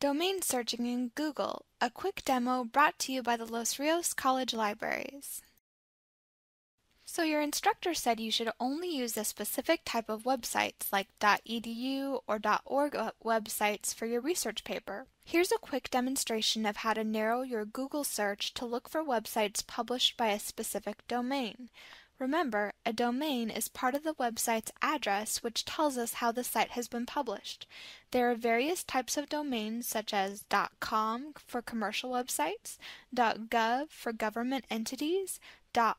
Domain Searching in Google, a quick demo brought to you by the Los Rios College Libraries. So your instructor said you should only use a specific type of websites like .edu or .org websites for your research paper. Here's a quick demonstration of how to narrow your Google search to look for websites published by a specific domain. Remember, a domain is part of the website's address which tells us how the site has been published. There are various types of domains such as .com for commercial websites, .gov for government entities,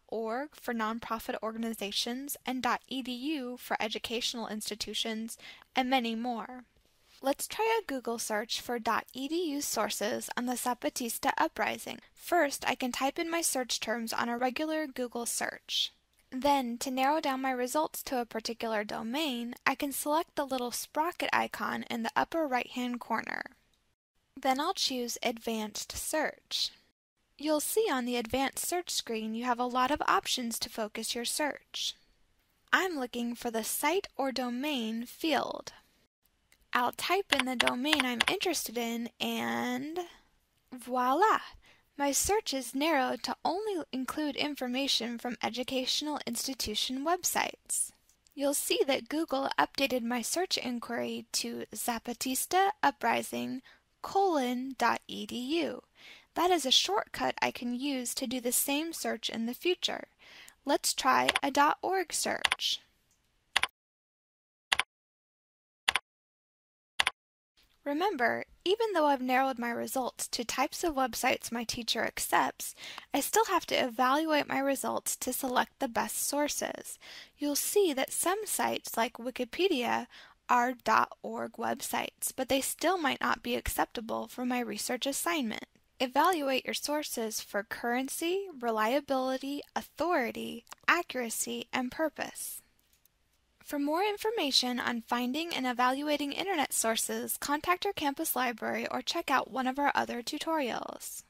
.org for nonprofit organizations, and .edu for educational institutions, and many more. Let's try a Google search for .edu sources on the Zapatista uprising. First, I can type in my search terms on a regular Google search. Then, to narrow down my results to a particular domain, I can select the little sprocket icon in the upper right-hand corner. Then I'll choose Advanced Search. You'll see on the Advanced Search screen you have a lot of options to focus your search. I'm looking for the site or domain field. I'll type in the domain I'm interested in and voila! My search is narrowed to only include information from educational institution websites. You'll see that Google updated my search inquiry to Zapatista Uprising colon.edu. That is a shortcut I can use to do the same search in the future. Let's try a .org search. Remember, even though I've narrowed my results to types of websites my teacher accepts, I still have to evaluate my results to select the best sources. You'll see that some sites, like Wikipedia, are .org websites, but they still might not be acceptable for my research assignment. Evaluate your sources for currency, reliability, authority, accuracy, and purpose. For more information on finding and evaluating Internet sources, contact your campus library or check out one of our other tutorials.